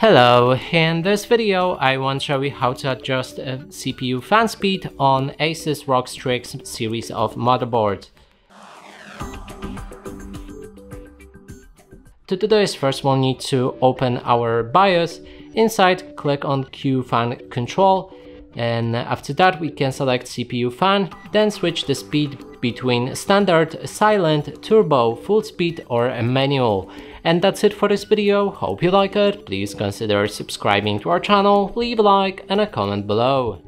Hello, in this video I want to show you how to adjust uh, a CPU fan speed on Asus ROG Strix series of motherboard. To do this, first we'll need to open our BIOS. Inside, click on Q fan control and after that we can select CPU fan, then switch the speed between standard, silent, turbo, full speed or manual. And that's it for this video, hope you like it, please consider subscribing to our channel, leave a like and a comment below.